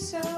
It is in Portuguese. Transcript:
Tchau.